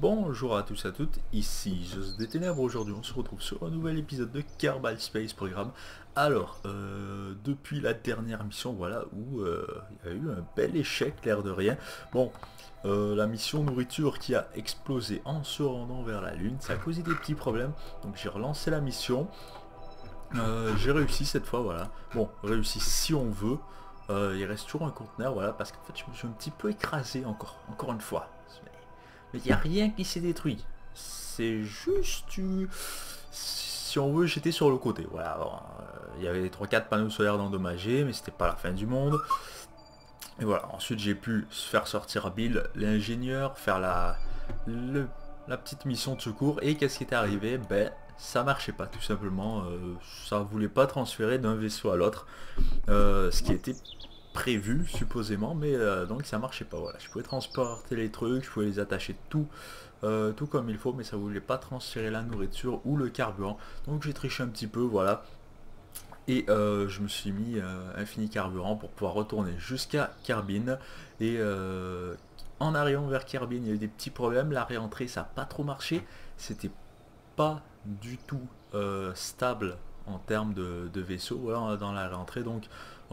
Bonjour à tous et à toutes, ici Jos des Ténèbres, aujourd'hui on se retrouve sur un nouvel épisode de Kerbal Space Programme. Alors, euh, depuis la dernière mission, voilà, où euh, il y a eu un bel échec, l'air de rien. Bon, euh, la mission nourriture qui a explosé en se rendant vers la Lune, ça a causé des petits problèmes, donc j'ai relancé la mission. j'ai réussi cette fois, voilà. Bon, réussi si on veut. il reste toujours un conteneur, voilà, parce qu'en fait je me suis un petit peu écrasé encore, encore une fois. Mais il n'y a rien qui s'est détruit. C'est juste... Si on veut, j'étais sur le côté. Voilà. Euh, il y avait 3-4 panneaux solaires endommagés, mais c'était pas la fin du monde. Et voilà. Ensuite, j'ai pu faire sortir Bill, l'ingénieur, faire la, la petite mission de secours. Et qu'est-ce qui est arrivé? Ben, ça marchait pas tout simplement. Euh, ça voulait pas transférer d'un vaisseau à l'autre. Euh, ce qui était prévu supposément mais euh, donc ça marchait pas. Voilà je pouvais transporter les trucs je pouvais les attacher tout euh, tout comme il faut mais ça voulait pas transférer la nourriture ou le carburant. Donc j'ai triché un petit peu voilà. Et euh, je me suis mis infini carburant pour pouvoir retourner jusqu'à Carbine. Et en arrivant vers Carbine il y a eu des petits problèmes. La réentrée ça n'a pas trop marché. C'était pas du tout stable en termes de, vaisseau voilà, dans la réentrée. Donc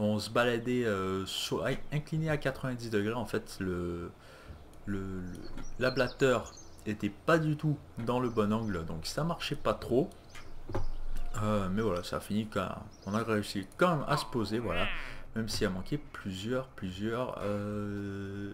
on se baladait euh, incliné à 90 degrés en fait le l'ablateur était pas du tout dans le bon angle donc ça marchait pas trop. Euh, mais voilà ça a fini quand on a réussi quand même à se poser voilà. Même s'il a manqué plusieurs plusieurs euh,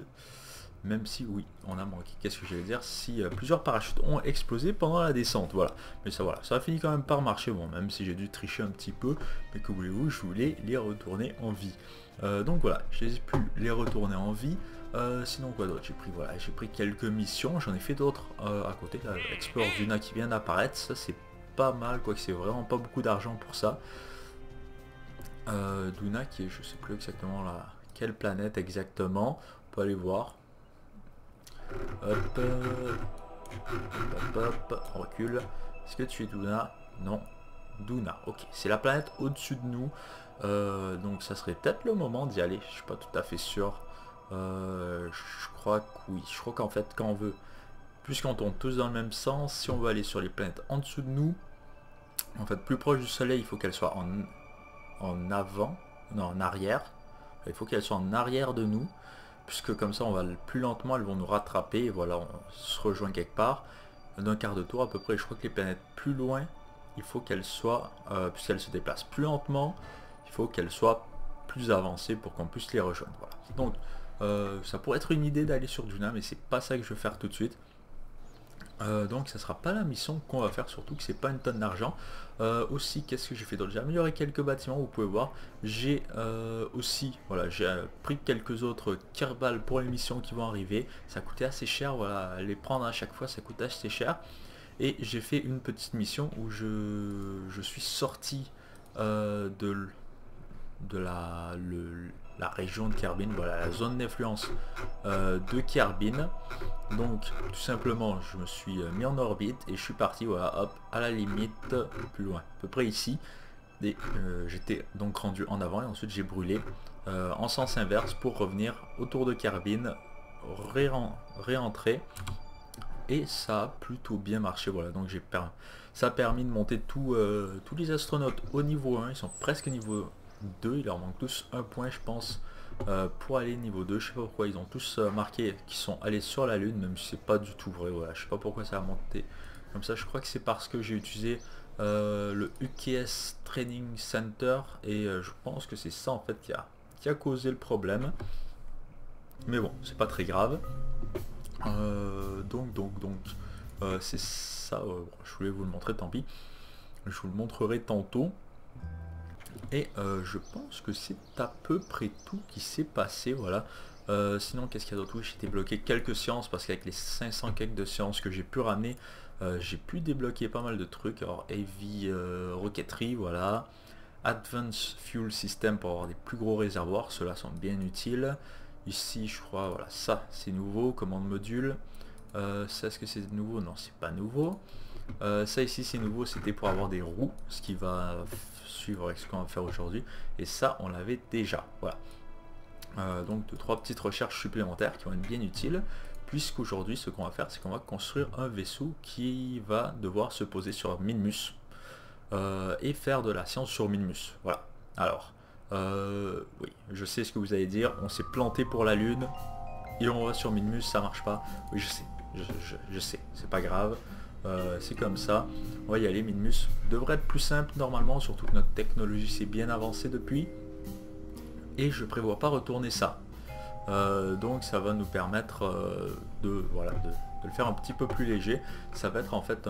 même si oui on a manqué qu'est-ce que j'allais dire si euh, plusieurs parachutes ont explosé pendant la descente voilà. Mais ça voilà ça a fini quand même par marcher bon même si j'ai dû tricher un petit peu mais que voulez-vous je voulais les retourner en vie. Euh, donc voilà j'ai pu les retourner en vie. Euh, sinon quoi d'autre? J'ai pris voilà j'ai pris quelques missions j'en ai fait d'autres à côté Explore Duna qui vient d'apparaître. Ça c'est pas mal quoi que c'est vraiment pas beaucoup d'argent pour ça. Duna qui est je sais plus exactement là quelle planète exactement. On peut aller voir Hop, hop, hop, on recule. Est-ce que tu es Duna Non. Duna, ok. C'est la planète au-dessus de nous. Euh, donc ça serait peut-être le moment d'y aller. Je suis pas tout à fait sûr. Euh, je crois que oui. Je crois qu'en fait, quand on veut, puisqu'on tourne tous dans le même sens, si on veut aller sur les planètes en dessous de nous, en fait, plus proche du Soleil, il faut qu'elle soit en, en avant, non, en arrière. Il faut qu'elle soit en arrière de nous puisque comme ça on va plus lentement, elles vont nous rattraper, et voilà, on se rejoint quelque part, d'un quart de tour à peu près, je crois que les planètes plus loin, il faut qu'elles soient, euh, puisqu'elles se déplacent plus lentement, il faut qu'elles soient plus avancées pour qu'on puisse les rejoindre. Donc euh, ça pourrait être une idée d'aller sur Duna, mais c'est pas ça que je vais faire tout de suite. Euh, donc ça sera pas la mission qu'on va faire, surtout que c'est pas une tonne d'argent. Euh, aussi, qu'est-ce que j'ai fait d'autre? J'ai amélioré quelques bâtiments, vous pouvez voir. J'ai euh, aussi, voilà, j'ai pris quelques autres Kerbal pour les missions qui vont arriver. Ça coûtait assez cher, voilà, les prendre à chaque fois, ça coûte assez cher. Et j'ai fait une petite mission où je, suis sorti de, la, la région de Kerbin, voilà la zone d'influence euh, de Kerbin. Donc tout simplement je me suis euh, mis en orbite et je suis parti voilà hop à la limite plus loin, à peu près ici. Euh, j'étais donc rendu en avant et ensuite j'ai brûlé en sens inverse pour revenir autour de Kerbin, réentrer et ça a plutôt bien marché voilà donc j'ai ça a permis de monter tous les astronautes au niveau 1 ils sont presque niveau 2, il leur manque tous un point je pense euh, pour aller niveau 2, je sais pas pourquoi ils ont tous euh, marqué qu'ils sont allés sur la lune, même si c'est pas du tout vrai, voilà, je sais pas pourquoi ça a monté comme ça, je crois que c'est parce que j'ai utilisé euh, le UKS Training Center et je pense que c'est ça en fait qui a, qui a causé le problème. Mais bon, c'est pas très grave. donc, donc, donc, c'est ça, je voulais vous le montrer, tant pis. Je vous le montrerai tantôt. Et euh, je pense que c'est à peu près tout qui s'est passé, voilà. Euh, sinon, qu'est-ce qu'il y a d'autre? Oui, j'ai débloqué quelques séances parce qu'avec les 500 quelques de séances que j'ai pu ramener, euh, j'ai pu débloquer pas mal de trucs. Alors, Heavy Rocketry, voilà. Advanced Fuel System pour avoir des plus gros réservoirs, ceux-là sont bien utiles. Ici, je crois, voilà, ça, c'est nouveau, commande module. ça, est-ce que c'est nouveau? Non, c'est pas nouveau. ça ici, c'est nouveau, c'était pour avoir des roues, ce qui va suivre ce qu'on va faire aujourd'hui. Et ça, on l'avait déjà. Voilà. Euh, donc de trois petites recherches supplémentaires qui vont être bien utiles. puisqu'aujourd'hui ce qu'on va faire c'est qu'on va construire un vaisseau qui va devoir se poser sur Minmus euh, et faire de la science sur Minmus. Voilà. Alors, euh, oui, je sais ce que vous allez dire, on s'est planté pour la Lune, et on va sur Minmus, ça marche pas. Oui, je sais, je, sais, c'est pas grave. Euh, c'est comme ça. On va y aller, Minmus devrait être plus simple normalement, surtout que notre technologie s'est bien avancée depuis. Et je prévois pas retourner ça. Euh, donc ça va nous permettre euh, de, voilà, de, le faire un petit peu plus léger. Ça va être en fait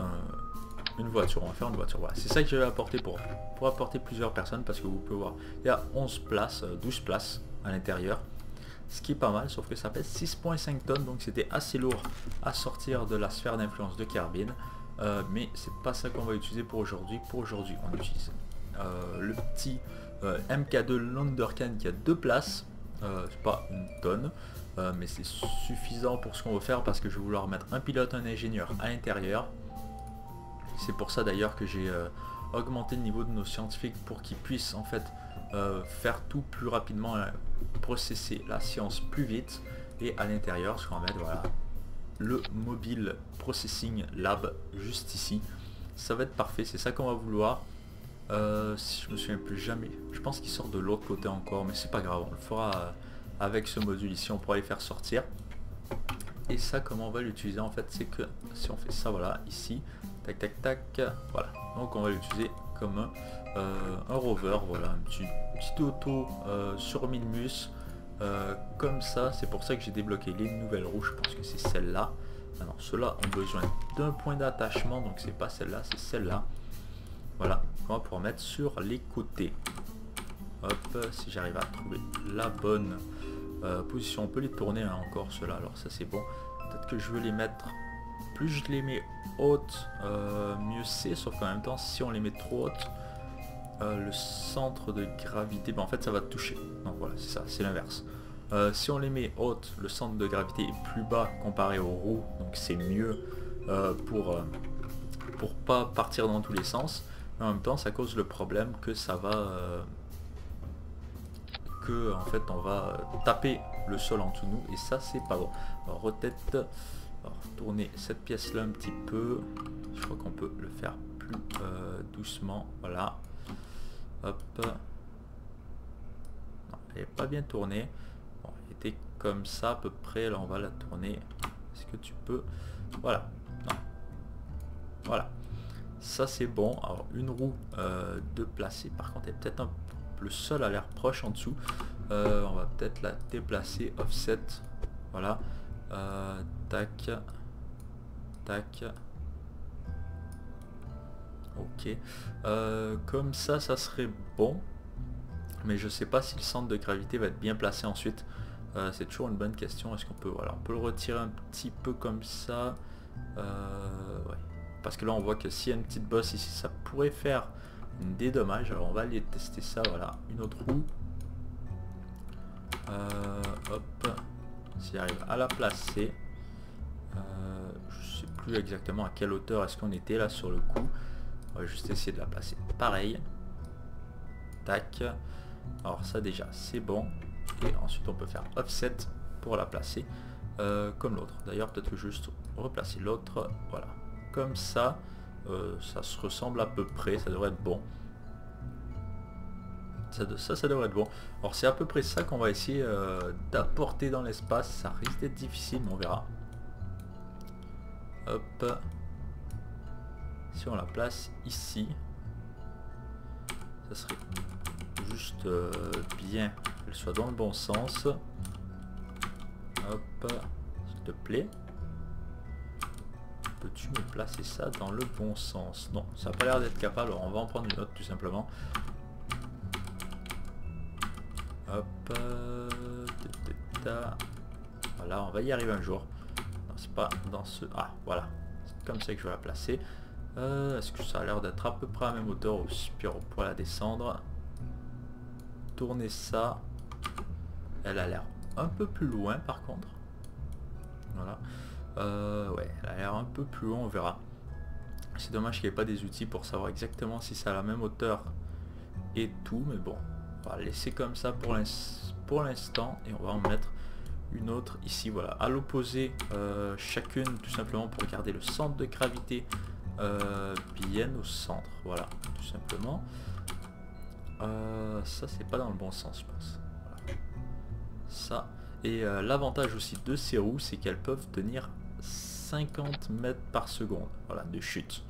une voiture. On va faire une voiture. Voilà. C'est ça que j'avais apporté pour, pour apporter plusieurs personnes parce que vous pouvez voir, il y a 11 places, 12 places à l'intérieur ce qui est pas mal, sauf que ça pèse 6.5 tonnes, donc c'était assez lourd à sortir de la sphère d'influence de Carbine. Euh, mais c'est pas ça qu'on va utiliser pour aujourd'hui. Pour aujourd'hui, on utilise euh, le petit euh, MK2 Landercan qui a deux places. c'est pas une tonne, mais c'est suffisant pour ce qu'on veut faire parce que je vais vouloir mettre un pilote, un ingénieur à l'intérieur. C'est pour ça d'ailleurs que j'ai augmenté le niveau de nos scientifiques pour qu'ils puissent en fait faire tout plus rapidement processer la science plus vite et à l'intérieur ce qu'on va mettre voilà le mobile processing lab juste ici. Ça va être parfait c'est ça qu'on va vouloir. Euh, si je me souviens plus jamais je pense qu'il sort de l'autre côté encore mais c'est pas grave on le fera euh, avec ce module ici on pourra les faire sortir. Et ça comment on va l'utiliser en fait c'est que si on fait ça voilà ici tac tac tac voilà. Donc on va l'utiliser comme un, euh, un rover voilà un petit petite auto euh, sur Minmus. Euh, comme ça, c'est pour ça que j'ai débloqué les nouvelles roues, je pense que c'est celle-là. Alors ceux-là ont besoin d'un point d'attachement, donc c'est pas celle-là, c'est celle-là. Voilà, on va pouvoir mettre sur les côtés. Hop, si j'arrive à trouver la bonne position, on peut les tourner hein, encore ceux-là, alors ça c'est bon. Peut-être que je veux les mettre, plus je les mets hautes, mieux c'est, sauf qu'en même temps, si on les met trop hautes, euh, le centre de gravité, ben en fait ça va toucher. Donc voilà, c'est ça, c'est l'inverse. Euh, si on les met hautes, le centre de gravité est plus bas comparé aux roues, donc c'est mieux euh, pour, pour pas partir dans tous les sens. Mais en même temps, ça cause le problème que ça va... que en fait on va taper le sol en dessous de nous et ça c'est pas bon. Retête, tourner cette pièce là un petit peu. Je crois qu'on peut le faire plus doucement. Voilà. Hop. Elle n'est pas bien tournée. Elle était comme ça à peu près. Là, on va la tourner. Est-ce que tu peux... Voilà. Voilà. Ça, c'est bon. Alors, une roue euh, de placer. Par contre, elle est peut-être. Le sol a l'air proche en dessous. Euh, on va peut-être la déplacer offset. Voilà. Euh, tac. Tac. Ok. Euh, comme ça, ça serait bon. Mais je sais pas si le centre de gravité va être bien placé ensuite. Euh, c'est toujours une bonne question. Est-ce qu'on peut... Voilà, on peut le retirer un petit peu comme ça? Parce que là, on voit que s'il y a une petite bosse ici, ça pourrait faire des dommages. Alors, on va aller tester ça. Voilà, une autre roue. hop. Si j'arrive à la placer. je sais plus exactement à quelle hauteur est-ce qu'on était là sur le coup. On va juste essayer de la placer pareil. Tac. Alors ça déjà c'est bon. Et ensuite on peut faire offset pour la placer euh, comme l'autre. D'ailleurs peut-être juste replacer l'autre. Voilà. Comme ça. Euh, ça se ressemble à peu près. Ça devrait être bon. Ça, ça, ça devrait être bon. Alors c'est à peu près ça qu'on va essayer euh, d'apporter dans l'espace. Ça risque d'être difficile, mais on verra. Hop si on la place ici, ça serait juste euh, bien qu'elle soit dans le bon sens. Hop, s'il te plaît. Peux-tu me placer ça dans le bon sens? Non, ça n'a pas l'air d'être capable, on va en prendre une autre tout simplement. Hop, voilà, on va y arriver un jour. C'est pas dans ce... Ah, voilà, c'est comme ça que je vais la placer. Euh, est-ce que ça a l'air d'être à peu près à la même hauteur aussi Puis on pourra la descendre? Tourner ça. Elle a l'air un peu plus loin par contre. Voilà. Euh, ouais, elle a l'air un peu plus loin, on verra. C'est dommage qu'il n'y ait pas des outils pour savoir exactement si c'est à la même hauteur et tout, mais bon, on va laisser comme ça pour l'instant et on va en mettre une autre ici, voilà, à l'opposé, euh, chacune tout simplement pour garder le centre de gravité euh, bien au centre, voilà, tout simplement. Euh, ça c'est pas dans le bon sens je pense. Ça. Et l'avantage aussi de ces roues, c'est qu'elles peuvent tenir 50 mètres par seconde, voilà, de chute.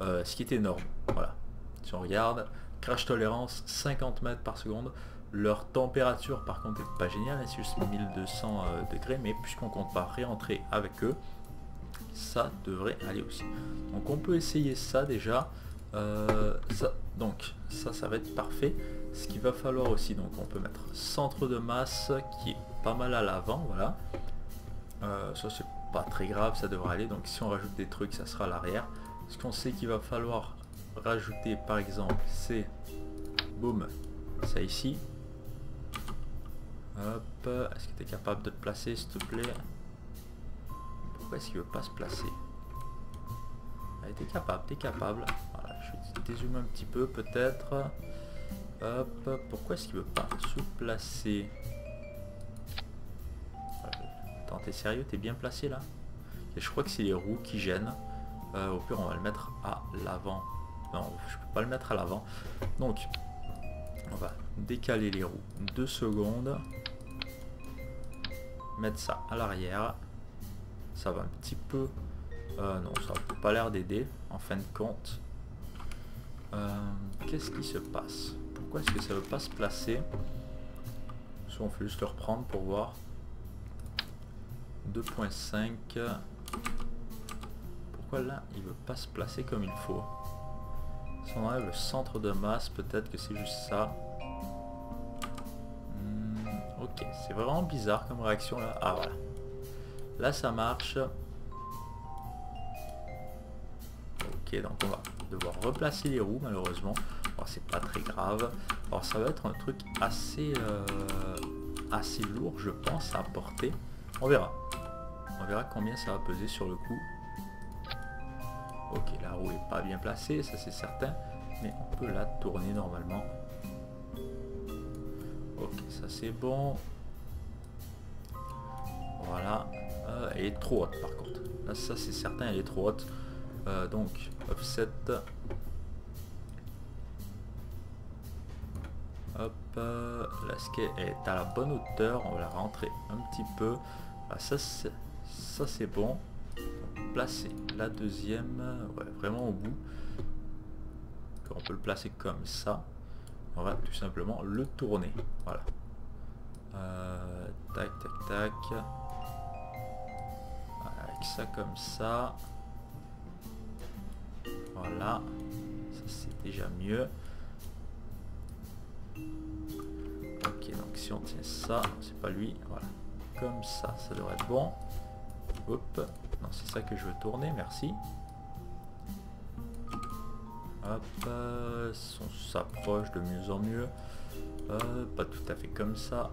ce qui est énorme, voilà. Si on regarde, crash tolérance 50 mètres par seconde. Leur température par contre est pas géniale, c'est juste 1200 euh, degrés, mais puisqu'on compte pas réentrer avec eux, ça devrait aller aussi. Donc on peut essayer ça déjà. Euh, donc ça, ça va être parfait. Ce qu'il va falloir aussi, donc on peut mettre centre de masse qui est pas mal à l'avant, voilà. Euh, ça c'est pas très grave, ça devrait aller. Donc si on rajoute des trucs, ça sera à l'arrière. Ce qu'on sait qu'il va falloir rajouter par exemple, c'est boum, ça ici. Hop, est-ce que tu es capable de te placer s'il te plaît? Pourquoi est-ce qu'il veut pas se placer? Allez, t'es capable, t'es capable. Voilà, je vais dézoomer un petit peu peut-être. Hop, pourquoi est-ce qu'il veut pas se placer? Attends, t'es sérieux? T'es bien placé là? Je crois que c'est les roues qui gênent. Euh, au pire, on va le mettre à l'avant. Non, je peux pas le mettre à l'avant. Donc, on va décaler les roues deux secondes mettre ça à l'arrière. Ça va un petit peu... Euh, non, ça n'a pas l'air d'aider, en fin de compte. Euh, qu'est-ce qui se passe? Pourquoi est-ce que ça veut pas se placer? Soit on fait juste le reprendre pour voir. 2.5. Pourquoi là, il veut pas se placer comme il faut? Si on enlève le centre de masse, peut-être que c'est juste ça. Ok, c'est vraiment bizarre comme réaction là. Ah voilà. Là ça marche. Ok, donc on va devoir replacer les roues malheureusement. Alors c'est pas très grave. Alors ça va être un truc assez, euh, assez lourd je pense à porter. On verra. On verra combien ça va peser sur le coup. Ok, la roue est pas bien placée, ça c'est certain. Mais on peut la tourner normalement. Ok, ça c'est bon. Voilà. Euh, elle est trop haute par contre. Là, ça c'est certain, elle est trop haute. Euh, donc, offset. Hop, euh, la scale est à la bonne hauteur. On va la rentrer un petit peu. Ah, ça c'est bon. Placer la deuxième, vraiment au bout. On peut le placer comme ça on va tout simplement le tourner. Voilà. Euh, tac, tac, tac. avec ça comme ça. Voilà. Ça c'est déjà mieux. Ok, donc si on tient ça, c'est pas lui. Voilà. Comme ça, ça devrait être bon. Hop. Non, c'est ça que je veux tourner, merci. Hop, euh, on s'approche de mieux en mieux. Euh, pas tout à fait comme ça.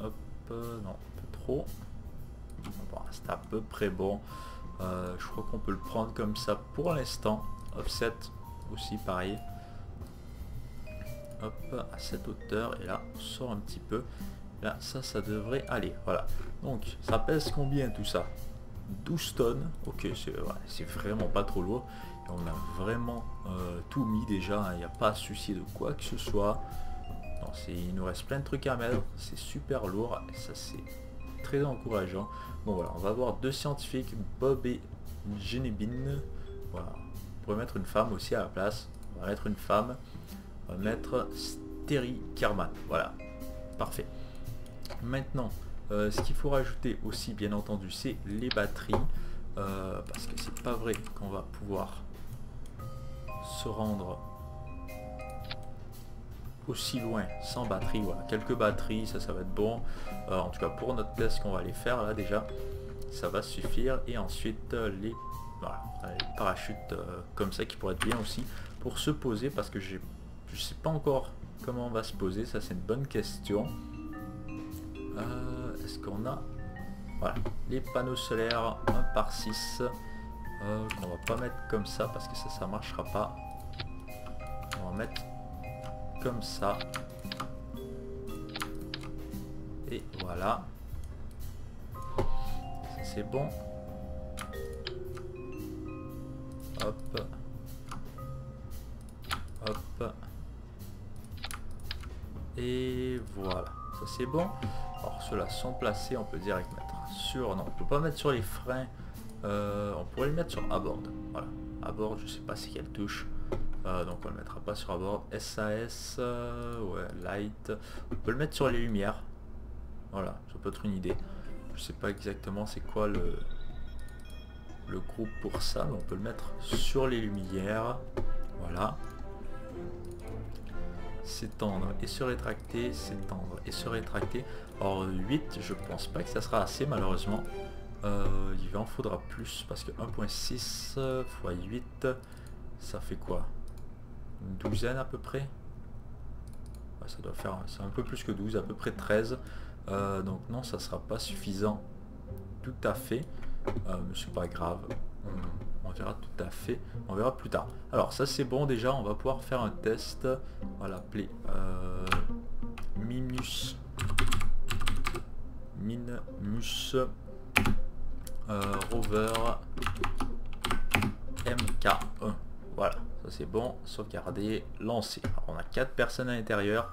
Hop, euh, non, un peu trop. Bon, c'est à peu près bon. je crois qu'on peut le prendre comme ça pour l'instant. Offset aussi pareil. Hop, à cette hauteur. Et là, on sort un petit peu. Là, ça, ça devrait aller. Voilà. Donc, ça pèse combien tout ça? 12 tonnes. Ok, c'est vraiment pas trop lourd on a vraiment euh, tout mis déjà, hein. il n'y a pas à soucier de quoi que ce soit. il nous reste plein de trucs à mettre, c'est super lourd, ça c'est très encourageant. Bon voilà, on va voir deux scientifiques, Bob et Genebin. Voilà, on pourrait mettre une femme aussi à la place. On va mettre une femme, on va mettre Steri Kerman. Voilà, parfait. Maintenant, euh, ce qu'il faut rajouter aussi, bien entendu, c'est les batteries. Euh, parce que c'est pas vrai qu'on va pouvoir se rendre aussi loin sans batterie. Voilà, quelques batteries, ça, ça va être bon. Euh, en tout cas, pour notre test qu'on va aller faire là déjà, ça va suffire. Et ensuite, les, parachutes comme ça qui pourraient être bien aussi pour se poser parce que je sais pas encore comment on va se poser. Ça, c'est une bonne question. Est-ce qu'on a voilà, les panneaux solaires 1 par 6 qu'on va pas mettre comme ça parce que ça ça marchera pas on va mettre comme ça et voilà c'est bon. Hop. Hop. Et voilà. Ça c'est bon. Alors ceux-là sont placés, on peut direct mettre sur... Non, on peut pas mettre sur les freins. Euh, on pourrait le mettre sur abord. Voilà. Abord, je sais pas si quelle touche. Euh, donc on le mettra pas sur abord. SAS, euh, ouais, light. On peut le mettre sur les lumières. Voilà, ça peut être une idée. Je sais pas exactement c'est quoi le, le groupe pour ça, mais on peut le mettre sur les lumières. Voilà. S'étendre et se rétracter, s'étendre et se rétracter. Or 8, je pense pas que ça sera assez malheureusement. Euh, il en faudra plus parce que 1.6 x 8, ça fait quoi? Une douzaine à peu près? Ça doit faire, un peu plus que 12, à peu près 13. Euh, donc non, ça sera pas suffisant tout à fait. Euh, mais c'est pas grave. On, verra tout à fait. On verra plus tard. Alors ça c'est bon déjà. On va pouvoir faire un test. On va l'appeler euh, Minus. Minus euh, Rover MK1. Voilà, ça c'est bon. Sauvegarder, lancer. on a quatre personnes à l'intérieur.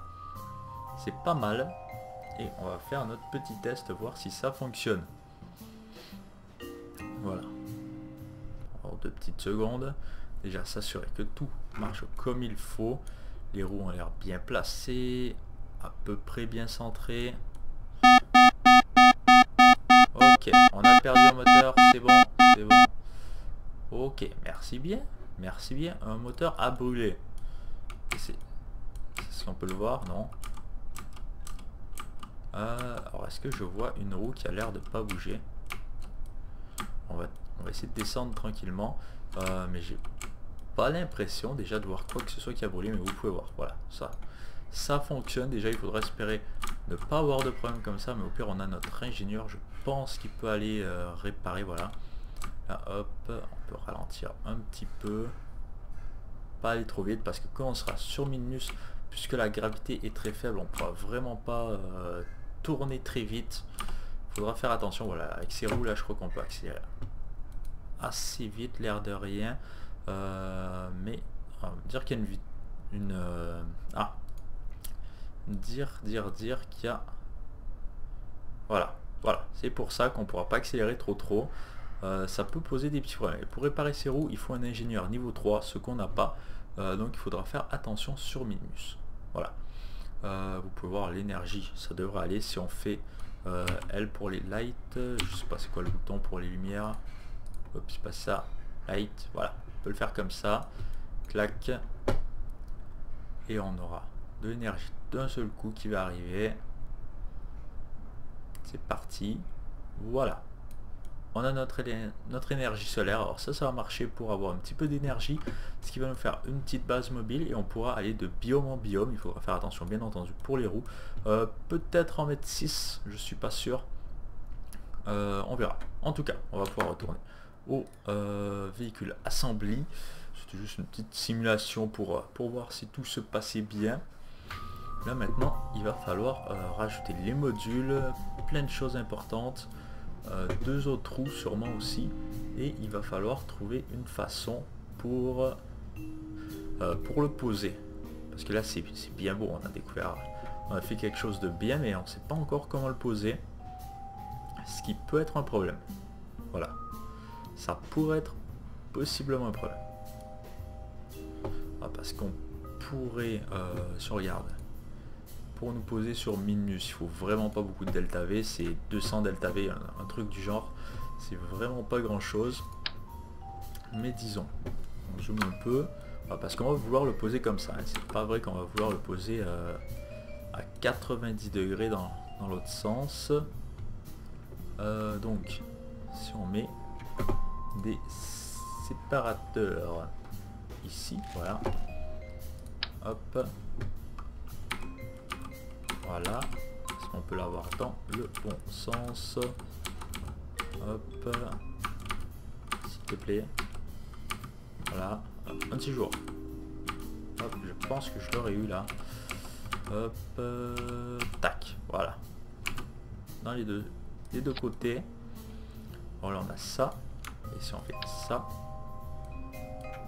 C'est pas mal. Et on va faire notre petit test, voir si ça fonctionne. Voilà. Deux petites secondes. Déjà s'assurer que tout marche comme il faut. Les roues ont l'air bien placées. À peu près bien centrées. Ok, on a perdu un moteur, c'est bon, c'est bon. Ok, merci bien, merci bien. Un moteur a brûlé. C'est ce qu'on peut le voir, non? Euh, alors est-ce que je vois une roue qui a l'air de pas bouger? On va, on va essayer de descendre tranquillement. Euh, mais j'ai pas l'impression déjà de voir quoi que ce soit qui a brûlé, mais vous pouvez voir. Voilà, ça. Ça fonctionne. Déjà, il faudra espérer ne pas avoir de problème comme ça. Mais au pire, on a notre ingénieur. Je pense qu'il peut aller euh, réparer. Voilà. Là, hop, on peut ralentir un petit peu. Pas aller trop vite parce que quand on sera sur Minus, puisque la gravité est très faible, on pourra vraiment pas tourner très vite. Faudra faire attention, voilà, avec ces roues là je crois qu'on peut accélérer assez vite, l'air de rien. Euh, mais dire qu'il y a une... une euh, ah Dire, dire, dire qu'il y a... Voilà, voilà, c'est pour ça qu'on pourra pas accélérer trop trop. Euh, ça peut poser des petits problèmes. pour réparer ces roues, il faut un ingénieur niveau 3, ce qu'on n'a pas. donc il faudra faire attention sur Minus. Voilà. Euh, vous pouvez voir l'énergie, ça devrait aller si on fait euh, L pour les lights, je sais pas c'est quoi le bouton pour les lumières, hop c'est pas ça, light, voilà, on peut le faire comme ça, clac, et on aura de l'énergie d'un seul coup qui va arriver, c'est parti, voilà, on a notre, notre énergie solaire. Alors ça, ça va marcher pour avoir un petit peu d'énergie, ce qui va nous faire une petite base mobile et on pourra aller de biome en biome. Il faudra faire attention, bien entendu, pour les roues. Euh, peut-être en mettre 6, je suis pas sûr. Euh, on verra. En tout cas, on va pouvoir retourner au euh, véhicule assembly. C'était juste une petite simulation pour, pour voir si tout se passait bien. Là maintenant, il va falloir rajouter les modules, plein de choses importantes. Euh, deux autres trous sûrement aussi et il va falloir trouver une façon pour euh, pour le poser parce que là c'est bien beau on a découvert on a fait quelque chose de bien mais on ne sait pas encore comment le poser ce qui peut être un problème voilà ça pourrait être possiblement un problème ah, parce qu'on pourrait euh, si on regarde pour nous poser sur Minus. Il faut vraiment pas beaucoup de delta V, c'est 200 delta V, un, truc du genre. C'est vraiment pas grand chose. Mais disons, on zoome un peu, ah, parce qu'on va vouloir le poser comme ça. Hein. C'est pas vrai qu'on va vouloir le poser euh, à 90 degrés dans, l'autre sens. Euh, donc, si on met des séparateurs ici, voilà. Hop, voilà. Est-ce qu'on peut l'avoir dans le bon sens? Hop. S'il te plaît. Voilà. un petit jour. Hop, je pense que je l'aurais eu là. Hop. tac. Voilà. Dans les deux, les deux côtés. Voilà, on a ça. Et si on fait ça,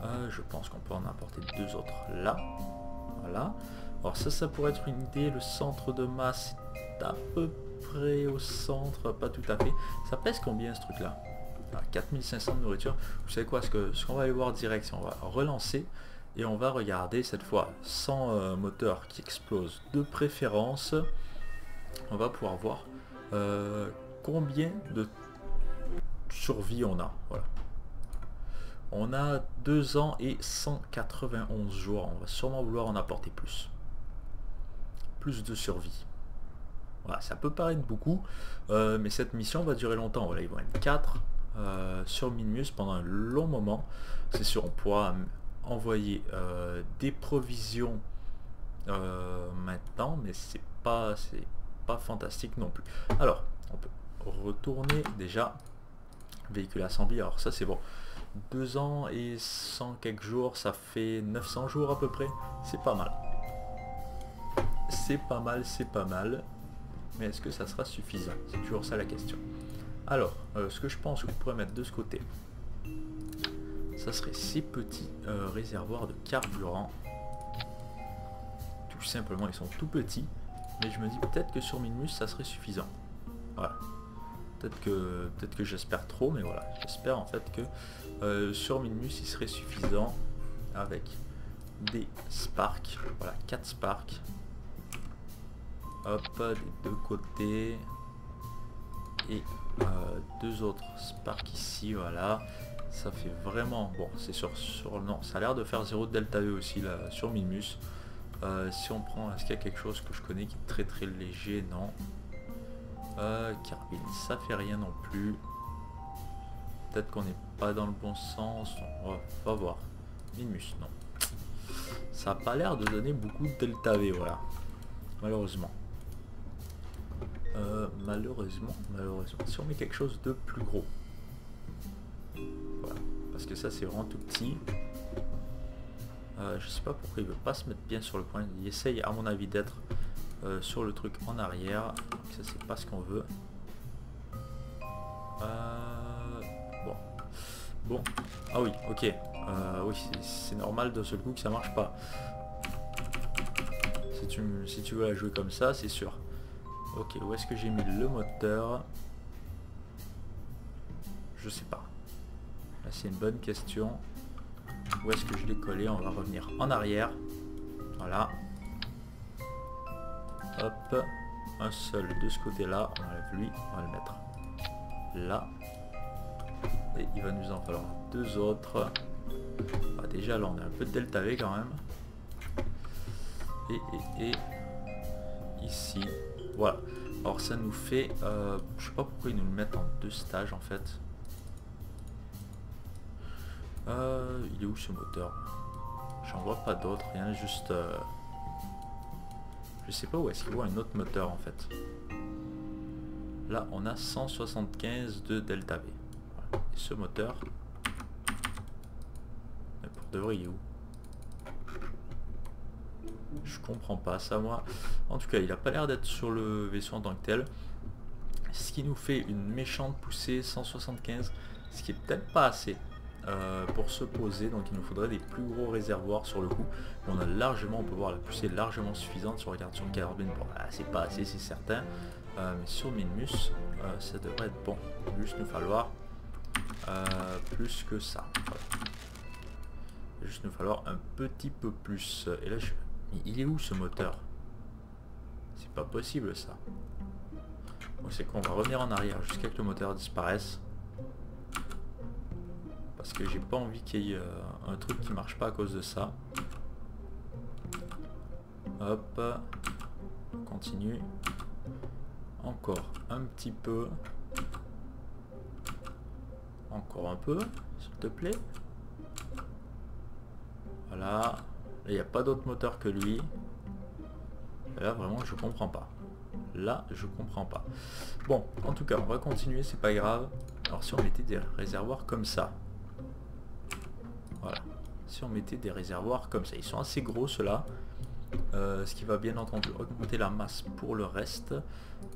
euh, je pense qu'on peut en apporter deux autres là. Voilà. Alors ça, ça pourrait être une idée. Le centre de masse est à peu près au centre, pas tout à fait. Ça pèse combien ce truc là 4500 de nourriture. Vous savez quoi? Ce qu'on ce qu'on va aller voir direct, on va relancer et on va regarder cette fois sans euh, moteur qui explose de préférence. On va pouvoir voir euh, combien de survie on a. Voilà. On a 2 ans et 191 jours. On va sûrement vouloir en apporter plus. Plus de survie. Voilà, ça peut paraître beaucoup, euh, mais cette mission va durer longtemps. Voilà, ils vont être 4 euh, sur Minmus pendant un long moment. C'est sûr, on pourra envoyer euh, des provisions maintenant, mais c'est pas, c'est pas fantastique non plus. Alors, on peut retourner déjà véhicule assembly. Alors ça c'est bon. 2 ans et 100 quelques jours, ça fait 900 jours à peu près. C'est pas mal. C'est pas mal, c'est pas mal. Mais est-ce que ça sera suffisant? C'est toujours ça la question. Alors, euh, ce que je pense qu'on pourrait mettre de ce côté, ça serait ces petits euh, réservoirs de carburant. Tout simplement, ils sont tout petits. Mais je me dis peut-être que sur Minmus, ça serait suffisant. Voilà. Peut-être que, peut que j'espère trop, mais voilà. J'espère en fait que euh, sur Minmus, il serait suffisant avec des sparks. Voilà, 4 sparks. Hop, des deux côtés. Et euh, deux autres sparks ici, voilà. Ça fait vraiment... Bon, c'est sur, sur... Non, ça a l'air de faire 0 delta E aussi là, sur Minmus. Euh, si on prend... Est-ce qu'il y a quelque chose que je connais qui est très très léger? Non. Euh, ça fait rien non plus. Peut-être qu'on n'est pas dans le bon sens. On va, voir. Minmus, non. Ça n'a pas l'air de donner beaucoup de delta V, voilà. Malheureusement. Euh, malheureusement, malheureusement. Si on met quelque chose de plus gros. Voilà. Parce que ça, c'est vraiment tout petit. Euh, je sais pas pourquoi il veut pas se mettre bien sur le point. Il essaye, à mon avis, d'être euh, sur le truc en arrière. ça c'est pas ce qu'on veut. Euh, bon. Bon. Ah oui, ok. Euh, oui, c'est normal de seul coup que ça marche pas. Si tu, si tu veux la jouer comme ça, c'est sûr. Ok, où est-ce que j'ai mis le moteur? Je sais pas. Là c'est une bonne question. Où est-ce que je l'ai collé? On va revenir en arrière. Voilà. Hop, un seul de ce côté-là, on enlève lui, on va le mettre là. Et il va nous en falloir deux autres. Bah, déjà là on a un peu de delta V quand même. Et, et, ici, voilà. Alors ça nous fait, euh, je sais pas pourquoi ils nous le mettent en deux stages en fait. Euh, il est où ce moteur? J'en vois pas d'autres, rien, juste... Euh, je sais pas où est-ce qu'il voit un autre moteur en fait. Là, on a 175 de delta V. Et ce moteur, mais pour de vrai, il est où? Je comprends pas ça, moi. En tout cas, il a pas l'air d'être sur le vaisseau en tant que tel. Ce qui nous fait une méchante poussée 175, ce qui est peut-être pas assez. Euh, pour se poser. Donc il nous faudrait des plus gros réservoirs sur le coup. On a largement, on peut voir la poussée largement suffisante. On regarde sur le carbone, bon, c'est pas assez, c'est certain. Euh, mais sur Minmus, euh, ça devrait être bon. Il juste nous falloir plus que ça. Juste nous falloir un petit peu plus. Et là, je... il est où ce moteur? C'est pas possible ça. C'est qu'on va revenir en arrière jusqu'à que le moteur disparaisse parce que j'ai pas envie qu'il y ait euh, un truc qui marche pas à cause de ça. Hop, on continue. Encore un petit peu. Encore un peu, s'il te plaît. Voilà. Il n'y a pas d'autre moteur que lui. là, vraiment, je comprends pas. Là, je comprends pas. Bon, en tout cas, on va continuer, c'est pas grave. Alors, si on mettait des réservoirs comme ça, voilà. Si on mettait des réservoirs comme ça, ils sont assez gros ceux-là. Euh, ce qui va bien entendu augmenter la masse pour le reste.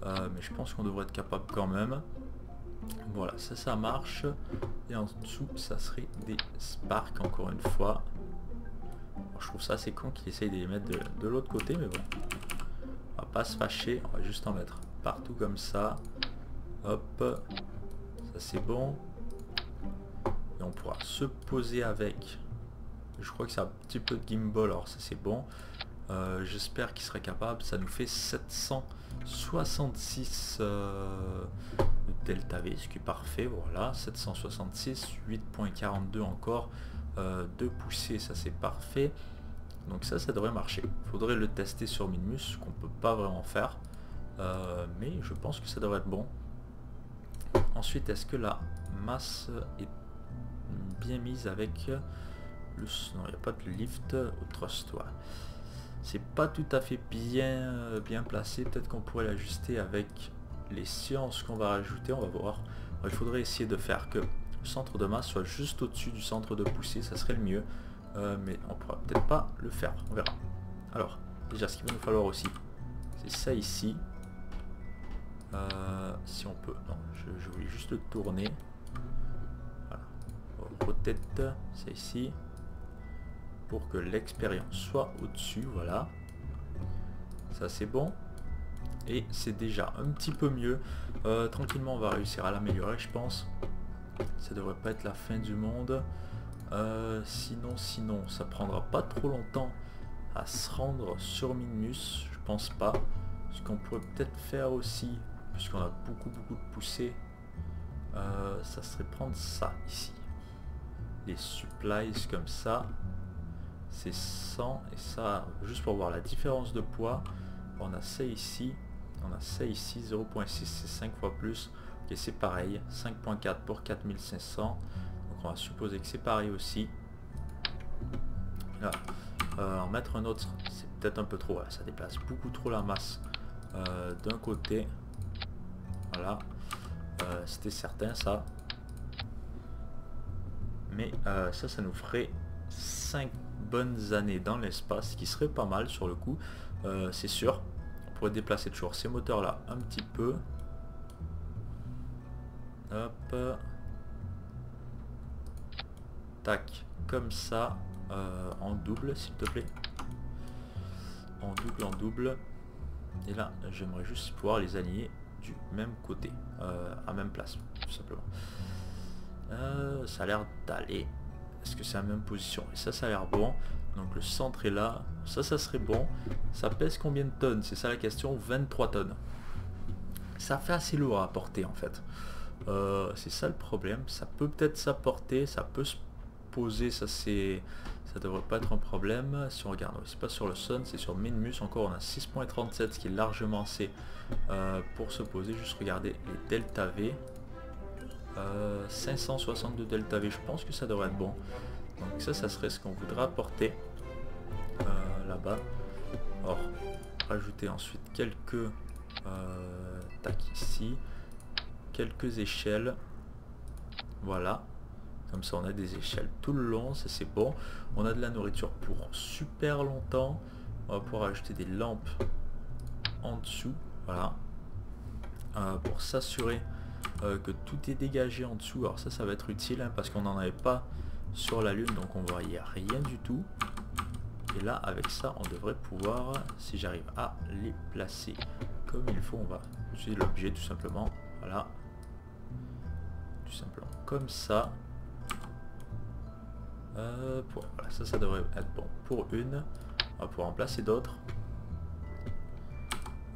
Euh, mais je pense qu'on devrait être capable quand même. Voilà, ça, ça marche. Et en dessous, ça serait des sparks, encore une fois. je trouve ça assez con qu'il essaye de les mettre de, l'autre côté, mais bon. On va pas se fâcher, on va juste en mettre partout comme ça. Hop. Ça, c'est bon. On pourra se poser avec. Je crois que c'est un petit peu de gimbal, alors ça, c'est bon. Euh, j'espère qu'il serait capable. Ça nous fait 766 euh, delta V, ce qui est parfait. Voilà, 766, 8.42 encore euh, de poussée, ça c'est parfait. Donc ça, ça devrait marcher. Faudrait le tester sur Minmus, qu'on peut pas vraiment faire. mais je pense que ça devrait être bon. Ensuite, est-ce que la masse est bien mise avec le... Non, il n'y a pas de lift au trust. C'est pas tout à fait bien, bien placé. Peut-être qu'on pourrait l'ajuster avec les sciences qu'on va rajouter. On va voir. Il faudrait essayer de faire que le centre de masse soit juste au-dessus du centre de poussée. Ça serait le mieux. Euh, mais on pourra peut-être pas le faire. On verra. Alors, déjà, ce qu'il va nous falloir aussi, c'est ça ici. Euh, si on peut. Non, je, voulais juste le tourner. Rotate, c'est ici pour que l'expérience soit au-dessus, voilà. Ça c'est bon. Et c'est déjà un petit peu mieux. Euh, tranquillement on va réussir à l'améliorer je pense. Ça devrait pas être la fin du monde. Euh, sinon, sinon, ça prendra pas trop longtemps à se rendre sur Minmus, je pense pas. Ce qu'on pourrait peut-être faire aussi, puisqu'on a beaucoup beaucoup de poussées, euh, ça serait prendre ça ici. Les supplies comme ça c'est 100 et ça, juste pour voir la différence de poids, on a ça ici, on a ça ici, 0.6 c'est 5 fois plus, ok c'est pareil, 5.4 pour 4500, donc on va supposer que c'est pareil aussi. Là, euh, en mettre un autre, c'est peut-être un peu trop, ça déplace beaucoup trop la masse euh, d'un côté, voilà, euh, c'était certain ça, mais ça, ça nous ferait 5 bonnes années dans l'espace, qui serait pas mal sur le coup, euh, c'est sûr. On pourrait déplacer toujours ces moteurs-là un petit peu. Hop. Tac, comme ça, euh, en double, s'il te plaît. En double, en double. Et là, j'aimerais juste pouvoir les aligner du même côté, euh, à même place, tout simplement. Ça a l'air d'aller. Est-ce que c'est la même position? Et ça, ça a l'air bon. Donc le centre est là. Ça, ça serait bon. Ça pèse combien de tonnes? C'est ça la question. 23 tonnes. Ça fait assez lourd à porter en fait. Euh, c'est ça le problème. Ça peut peut-être s'apporter. Ça peut se poser. Ça c'est... Ça devrait pas être un problème. Si on regarde, c'est pas sur le Sun, c'est sur Minmus. Encore, on a 6.37, ce qui est largement assez euh, pour se poser. Juste regarder les Delta V. 562 euh, delta V, je pense que ça devrait être bon. Donc ça, ça serait ce qu'on voudra apporter euh, là-bas. Or, rajouter ensuite quelques euh, tac ici, quelques échelles. Voilà. Comme ça, on a des échelles tout le long, ça c'est bon. On a de la nourriture pour super longtemps. On va pouvoir ajouter des lampes en dessous. Voilà. pour s'assurer euh, que tout est dégagé en dessous. Alors ça, ça va être utile hein, parce qu'on n'en avait pas sur la lune, donc on voyait rien du tout. Et là, avec ça, on devrait pouvoir, si j'arrive à les placer comme il faut, on va utiliser l'objet tout simplement. Voilà. Tout simplement comme ça. Euh, voilà, ça, ça devrait être bon pour une. On va pouvoir en placer d'autres.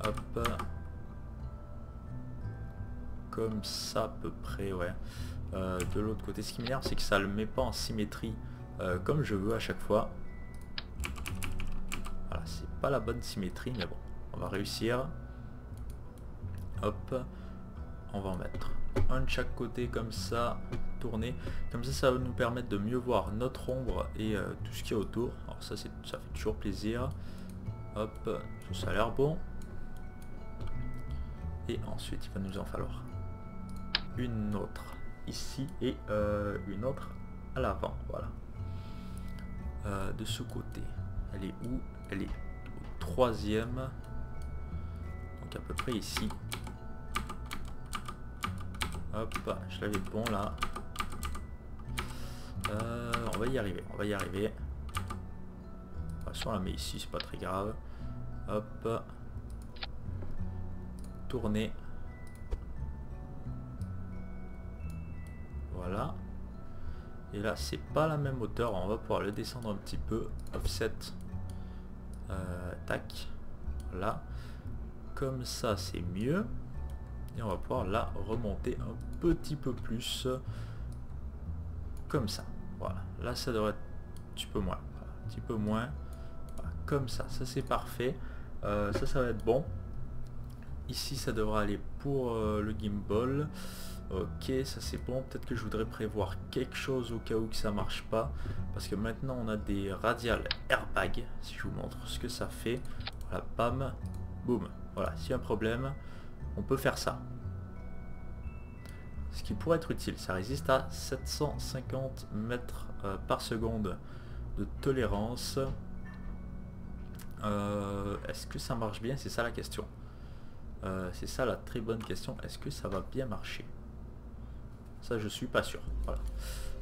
Hop comme ça à peu près, ouais. Euh, de l'autre côté, ce qui m'énerve, c'est que ça le met pas en symétrie euh, comme je veux à chaque fois. Voilà, c'est pas la bonne symétrie, mais bon, on va réussir. Hop, on va en mettre un de chaque côté comme ça, tourner. Comme ça, ça va nous permettre de mieux voir notre ombre et euh, tout ce qui est autour. Alors ça, ça fait toujours plaisir. Hop, ça a l'air bon. Et ensuite, il va nous en falloir une autre ici et euh, une autre à l'avant. Voilà. Euh, de ce côté. Elle est où? Elle est au troisième. Donc à peu près ici. Hop, je l'avais bon là. Euh, on va y arriver, on va y arriver. De toute façon, on la met ici, c'est pas très grave. Hop. Tourner. Voilà. Et là, c'est pas la même hauteur. On va pouvoir le descendre un petit peu. Offset. Euh, tac. Voilà. Comme ça, c'est mieux. Et on va pouvoir la remonter un petit peu plus. Comme ça. Voilà. Là, ça devrait être un petit peu moins. un petit peu moins. comme ça. Ça, c'est parfait. Euh, ça, ça va être bon. Ici, ça devrait aller pour euh, le gimbal. Ok, ça c'est bon. Peut-être que je voudrais prévoir quelque chose au cas où que ça marche pas. Parce que maintenant, on a des radial airbag. Si je vous montre ce que ça fait. Voilà, bam, boum. Voilà, s'il y a un problème, on peut faire ça. Ce qui pourrait être utile, ça résiste à 750 mètres euh, par seconde de tolérance. Euh, est-ce que ça marche bien? C'est ça la question. Euh, c'est ça la très bonne question. Est-ce que ça va bien marcher? Ça, je suis pas sûr. Voilà.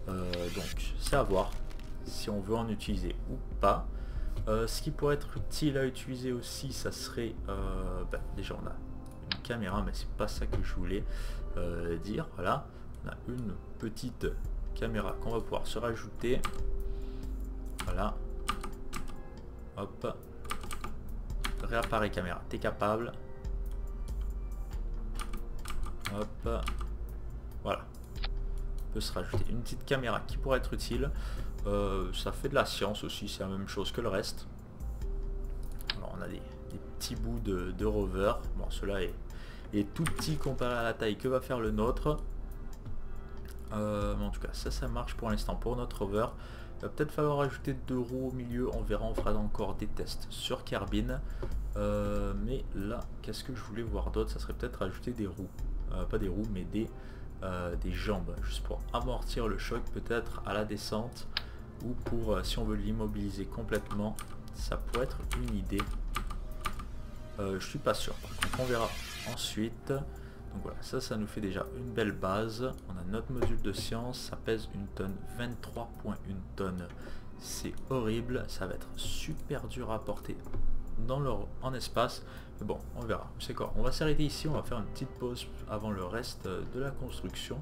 donc, c'est à voir si on veut en utiliser ou pas. ce qui pourrait être utile à utiliser aussi, ça serait... Ben, déjà, on a une caméra, mais c'est pas ça que je voulais. Euh, dire. Voilà, on a une petite caméra qu'on va pouvoir se rajouter. Voilà. Hop. Réappareil caméra, t'es capable. Hop. Voilà. Peut se rajouter une petite caméra qui pourrait être utile. Euh, ça fait de la science aussi, c'est la même chose que le reste. Alors on a des, petits bouts de, rover. Bon, cela est tout petit comparé à la taille que va faire le nôtre. Euh, en tout cas, ça, ça marche pour l'instant pour notre rover. Il va peut-être falloir ajouter deux roues au milieu. On verra, on fera encore des tests sur carbine. Euh, mais là, qu'est-ce que je voulais voir d'autre? Ça serait peut-être ajouter des roues. Pas des roues, mais des, des jambes. Juste pour amortir le choc peut-être à la descente. Ou pour, si on veut l'immobiliser complètement, ça pourrait être une idée. je suis pas sûr. on verra ensuite. Donc voilà, ça, ça nous fait déjà une belle base. On a notre module de science, ça pèse une tonne, 23.1 tonnes. C'est horrible, ça va être super dur à porter dans leur, en espace. Bon, on verra. C'est quoi? On va s'arrêter ici, on va faire une petite pause avant le reste de la construction.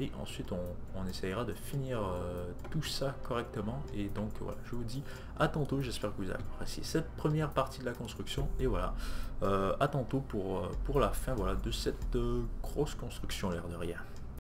Et ensuite on, essayera de finir euh, tout ça correctement. Et donc voilà je vous dis à tantôt. J'espère que vous avez apprécié cette première partie de la construction. Et voilà. Euh, à tantôt pour, euh, pour la fin voilà de cette grosse construction l'air de rien